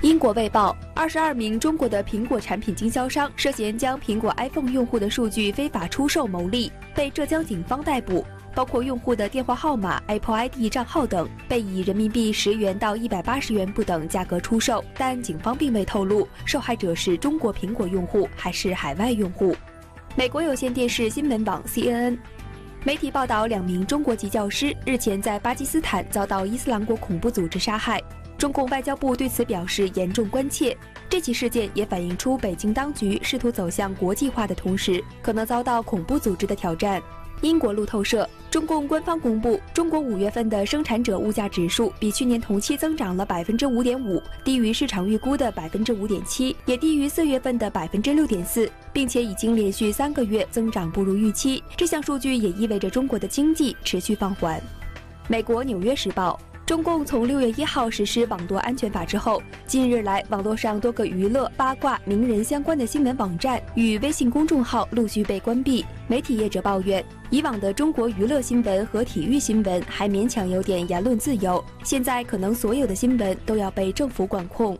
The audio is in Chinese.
英国卫报：二十二名中国的苹果产品经销商涉嫌将苹果 iPhone 用户的数据非法出售牟利，被浙江警方逮捕。包括用户的电话号码、Apple ID 账号等，被以人民币十元到一百八十元不等价格出售，但警方并未透露受害者是中国苹果用户还是海外用户。美国有线电视新闻网 CNN 媒体报道，两名中国籍教师日前在巴基斯坦遭到伊斯兰国恐怖组织杀害。中共外交部对此表示严重关切。这起事件也反映出北京当局试图走向国际化的同时，可能遭到恐怖组织的挑战。英国路透社，中共官方公布，中国五月份的生产者物价指数比去年同期增长了百分之五点五，低于市场预估的百分之五点七，也低于四月份的百分之六点四，并且已经连续三个月增长不如预期。这项数据也意味着中国的经济持续放缓。美国《纽约时报》。中共从六月一号实施网络安全法之后，近日来网络上多个娱乐、八卦、名人相关的新闻网站与微信公众号陆续被关闭。媒体业者抱怨，以往的中国娱乐新闻和体育新闻还勉强有点言论自由，现在可能所有的新闻都要被政府管控。